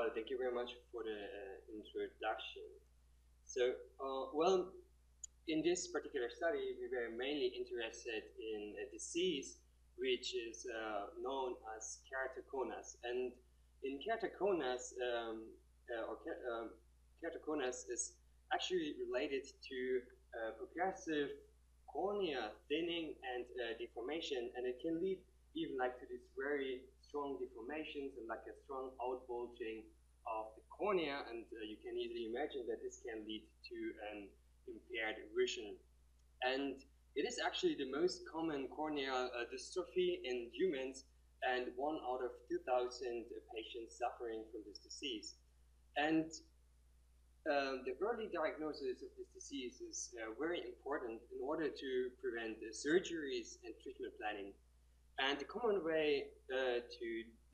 well, thank you very much for the uh, introduction. So, uh, well, in this particular study, we were mainly interested in a disease which is uh, known as keratoconus. And in keratoconus, um, uh, or um, keratoconus is actually related to uh, progressive cornea thinning and uh, deformation, and it can lead even like to these very strong deformations and like a strong outbulging of the cornea, and uh, you can easily imagine that this can lead to an impaired vision. And it is actually the most common corneal uh, dystrophy in humans, and one out of 2,000 patients suffering from this disease. And um, the early diagnosis of this disease is uh, very important in order to prevent uh, surgeries and treatment planning. And the common way uh, to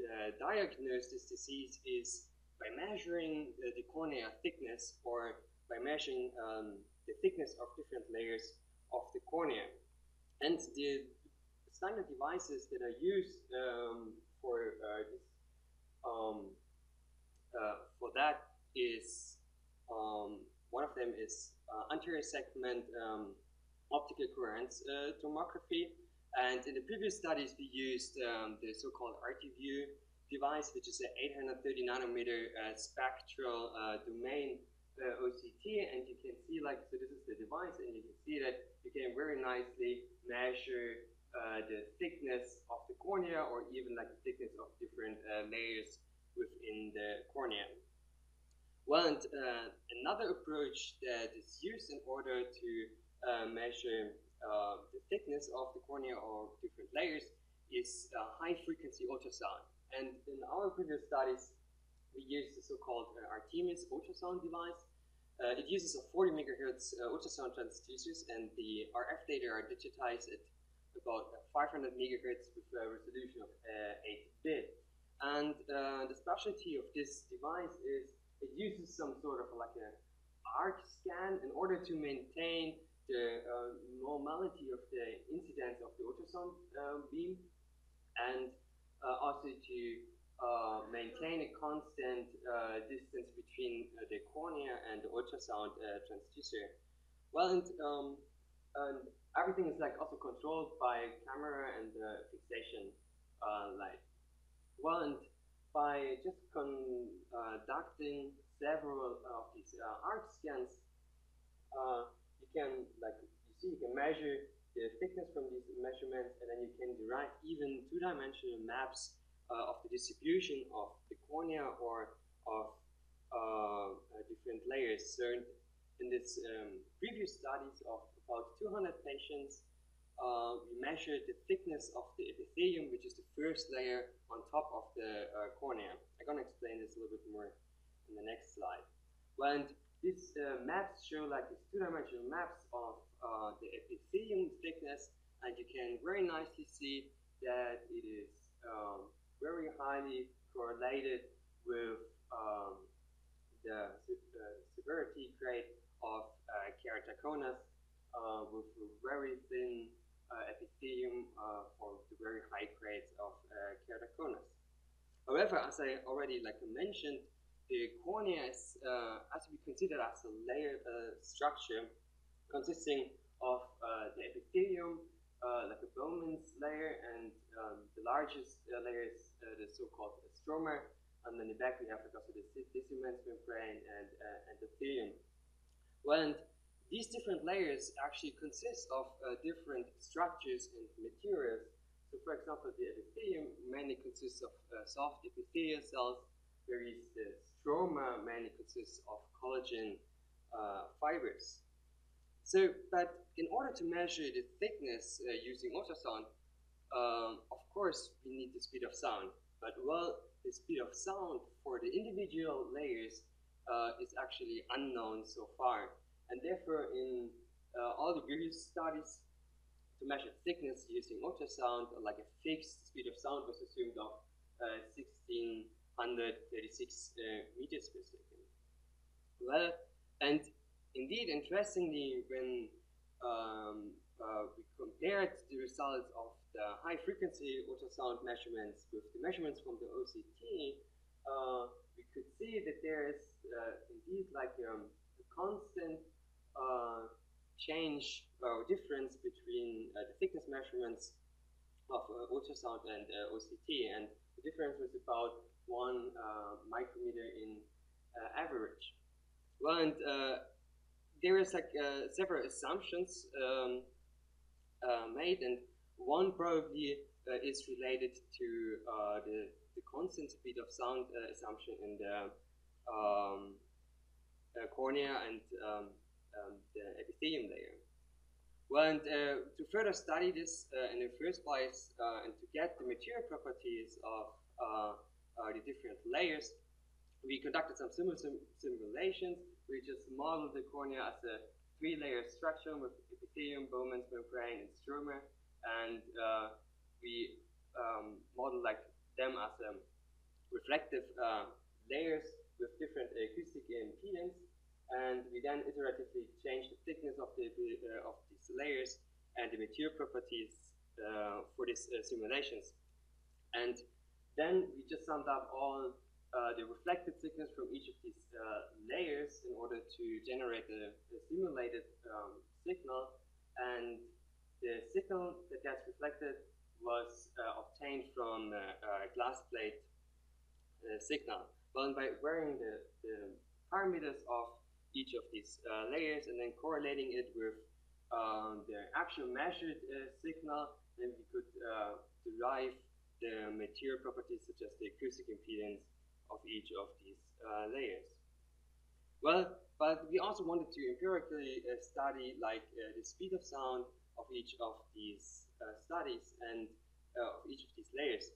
uh, diagnose this disease is by measuring the cornea thickness or by measuring um, the thickness of different layers of the cornea. And the standard devices that are used um, for uh, this, um, uh, for that is um, one of them is uh, anterior segment um, optical coherence uh, tomography, and in the previous studies, we used um, the so-called RTVue device, which is an 830 nanometer uh, spectral uh, domain uh, OCT. And you can see, like, so this is the device, and you can see that you can very nicely measure uh, the thickness of the cornea or even like the thickness of different uh, layers within the cornea. Well, and uh, another approach that is used in order to measure uh, the thickness of the cornea or different layers is high frequency ultrasound. And in our previous studies, we used the so-called uh, Artemis ultrasound device. Uh, it uses a 40 megahertz uh, ultrasound transducers, and the RF data are digitized at about 500 megahertz with a resolution of 8 bit. And the specialty of this device is it uses some sort of like a arc scan in order to maintain the uh, normality of the incidence of the ultrasound uh, beam and uh, also to uh, maintain a constant uh, distance between uh, the cornea and the ultrasound transducer. Well, and, um, and, everything is like also controlled by camera and fixation light. Well, and by just conducting several of these arc scans, you can, like you see, you can measure the thickness from these measurements, and then you can derive even two-dimensional maps uh, of the distribution of the cornea or of uh, uh different layers. So in this um, previous studies of about 200 patients, uh, we measured the thickness of the epithelium, which is the first layer on top of the uh, cornea. I'm going to explain this a little bit more in the next slide. Well, these uh, maps show like these two-dimensional maps of uh, the epithelium thickness, and you can very nicely see that it is um, very highly correlated with um, the, the, severity grade of uh, keratoconus uh, with very thin uh, epithelium uh, for the very high grades of keratoconus. However, as I already like mentioned, the cornea is uh, has to be considered as a layered uh, structure consisting of uh, the epithelium, uh, like a Bowman's layer, and um, the largest uh, layer is uh, the so-called stroma, and then the back we have also the Descemet's membrane and endothelium. Well, and these different layers actually consist of different structures and materials. So, for example, the epithelium mainly consists of soft epithelial cells, there is the stroma mainly consists of collagen uh, fibers. So, but in order to measure the thickness uh, using ultrasound, um, of course, we need the speed of sound. But well, the speed of sound for the individual layers uh, is actually unknown so far. And therefore, in uh, all the previous studies, to measure thickness using ultrasound, like a fixed speed of sound was assumed of uh, 16 136 uh, meters per second. Well, and indeed, interestingly, when um, uh, we compared the results of the high frequency ultrasound measurements with the measurements from the OCT, uh, we could see that there is indeed like um, a constant change or difference between the thickness measurements of ultrasound and OCT, and the difference was about one micrometer in average. Well, and there is like uh, several assumptions um, uh, made, and one probably uh, is related to the, the constant speed of sound assumption in the um, cornea and um, um, the epithelium layer. Well, and uh, to further study this uh, in the first place uh, and to get the material properties of the different layers, we conducted some sim simulations. We just modeled the cornea as a three-layer structure with epithelium, Bowman's membrane, and stroma, and uh, we um, modeled like them as um, reflective uh, layers with different acoustic impedance, and we then iteratively changed the thickness of the uh, of these layers and the material properties uh, for these uh, simulations, and then we just summed up all uh, the reflected signals from each of these uh, layers in order to generate a, simulated um, signal. And the signal that gets reflected was uh, obtained from a glass plate signal. Well, by varying the, the, parameters of each of these uh, layers and then correlating it with um, the actual measured signal, then we could derive the material properties such as the acoustic impedance of each of these uh, layers. Well, but we also wanted to empirically uh, study like uh, the speed of sound of each of these uh, studies and uh, of each of these layers.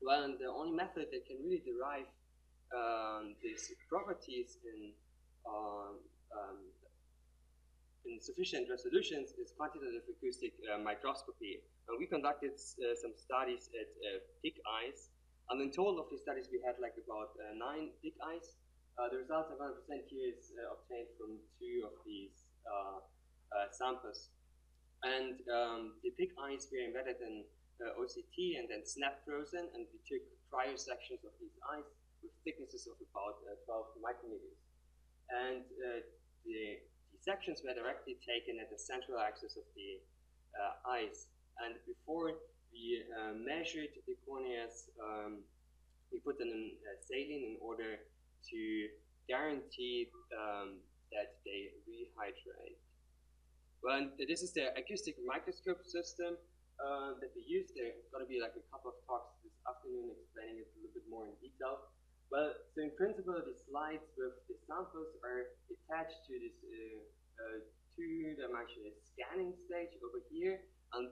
Well, and the only method that can really derive um, these properties in um, um, in sufficient resolutions is quantitative acoustic uh, microscopy. And we conducted uh, some studies at uh, pig eyes and in total of these studies, we had like about uh, nine pig eyes. Uh, the results I'm going to present here is uh, obtained from two of these uh, uh, samples. And um, the pig eyes were embedded in uh, OCT and then snap frozen, and we took cryo sections of these eyes with thicknesses of about 12 micrometers. And the, the, sections were directly taken at the central axis of the eyes. And before we uh, measured the corneas, um, we put them in uh, saline in order to guarantee um, that they rehydrate. Well, this is the acoustic microscope system uh, that we use. There are going to be like a couple of talks this afternoon explaining it a little bit more in detail. Well, so in principle, the slides with samples are attached to this uh, uh, two-dimensional scanning stage over here, and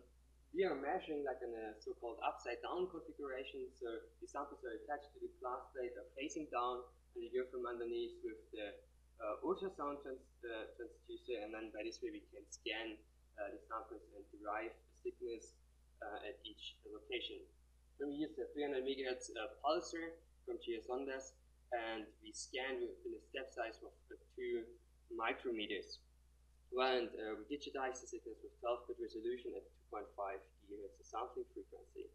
we are measuring like in a so-called upside down configuration. So the samples are attached to the glass plate, are facing down, and you go from underneath with the uh, ultrasound trans uh, transducer, and then by this way we can scan uh, the samples and derive a thickness uh, at each location. Then we use the 300 megahertz pulser from GS and we scan within a step size of 2 micrometers. Well, and uh, we digitize the signals with 12-bit resolution at 2.5 gigahertz sampling frequency.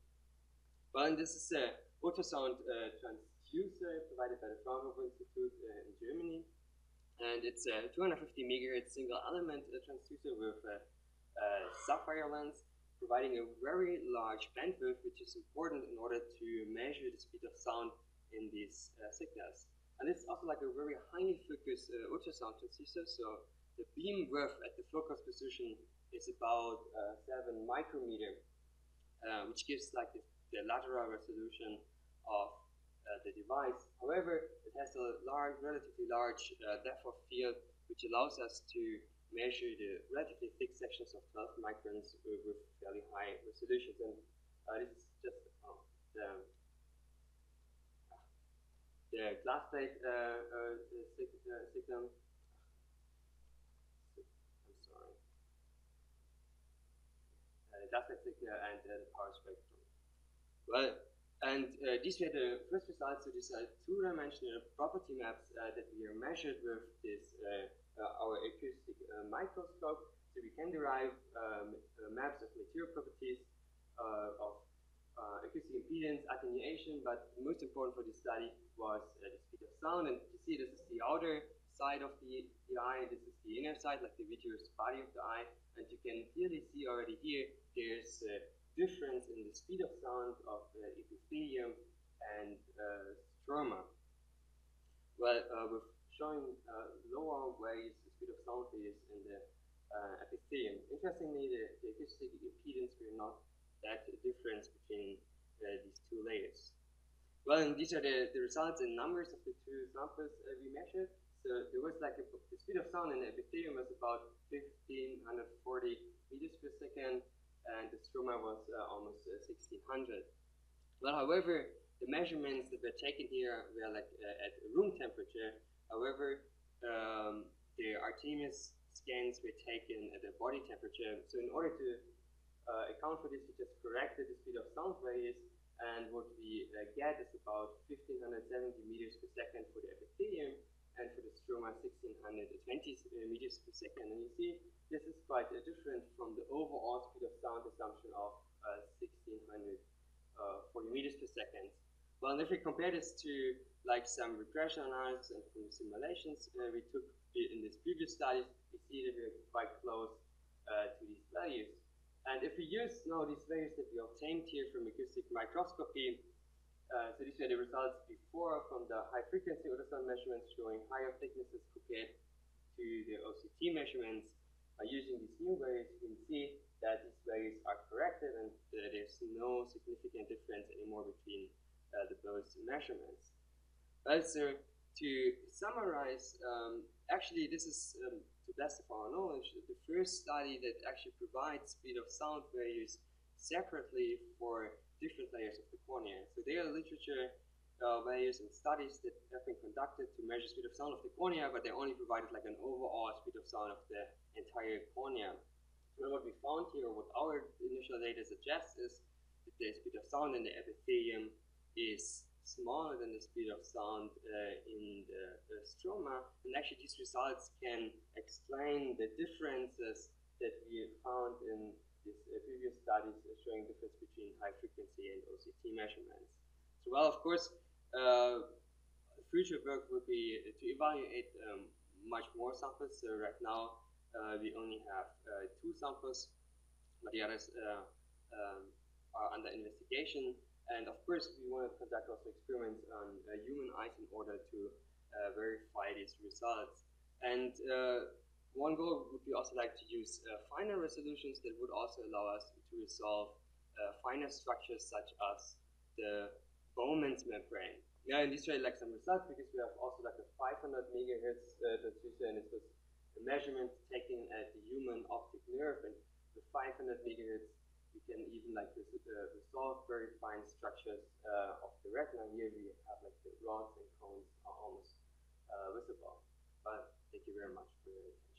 Well, and this is a ultrasound uh, transducer provided by the Fraunhofer Institute uh, in Germany. And it's a 250 megahertz single element uh, transducer with a, a sapphire lens, providing a very large bandwidth, which is important in order to measure the speed of sound in these uh, signals. And it's also like a very highly focused uh, ultrasound transducer, so the beam width at the focus position is about uh, 7 micrometer, uh, which gives like the, the lateral resolution of uh, the device. However, it has a large, relatively large uh, depth of field, which allows us to measure the relatively thick sections of 12 microns with fairly high resolutions. And this is just oh, the, the glass plate uh, signal signal and uh, the power spectrum. Well, and uh, these were the first results. So these are two-dimensional property maps uh, that we are measured with this uh, uh, our acoustic uh, microscope. So we can derive um, maps of material properties of uh, acoustic impedance attenuation, but most important for this study was uh, the speed of sound. And you see, this is the outer side of the, the eye, this is the inner side, like the vitreous body of the eye. And you can clearly see already here, there's a difference in the speed of sound of the epithelium and uh, stroma. Well, uh, with showing uh, lower waves, the speed of sound is in the epithelium. Interestingly, the, the acoustic impedance were not that difference between uh, these two layers. Well, and these are the, the results and numbers of the two samples uh, we measured. So there was like a, the speed of sound in the epithelium was about 1540 meters per second, and the stroma was uh, almost 1600. Uh, well, however, the measurements that were taken here were like uh, at room temperature. However, um, the Artemis scans were taken at the body temperature. So in order to uh, account for this, we just corrected the speed of sound values, and what we uh, get is about 1570 meters per second for the epithelium, and for the stroma 1620 uh, meters per second. And you see, this is quite uh, different from the overall speed of sound assumption of 1640 uh, meters per second. Well, and if we compare this to like some regression analysis and from simulations uh, we took in this previous studies, we see that we're quite close uh, to these values. And if we use now these values that we obtained here from acoustic microscopy, uh, so these were the results before from the high frequency ultrasound measurements showing higher thicknesses compared to the OCT measurements. By using these new values, you can see that these values are corrected and there's no significant difference anymore between uh, the both measurements. Also, to summarize, um, actually this is um, to best of our knowledge, the first study that actually provides speed of sound values separately for different layers of the cornea. So there are literature uh, values and studies that have been conducted to measure speed of sound of the cornea, but they only provided like an overall speed of sound of the entire cornea. What we found here, what our initial data suggests is that the speed of sound in the epithelium is smaller than the speed of sound uh, in the, the, stroma. And actually these results can explain the differences that we found in these uh, previous studies showing difference between high frequency and OCT measurements. So well, of course, uh, future work would be to evaluate um, much more samples. So right now uh, we only have uh, two samples, but the others uh, um, are under investigation. And of course, we want to conduct also experiments on uh, human eyes in order to uh, verify these results. And uh, one goal would be also like to use finer resolutions that would also allow us to resolve finer structures such as the Bowman's membrane. Yeah, and these are like some results because we have also like a 500 megahertz uh, transducer, and it was a measurement taken at the human optic nerve, and the 500 megahertz we can even like this, uh, resolve very fine structures uh, of the retina. Here we have like the rods and cones are almost uh, visible. But thank you very much for your attention.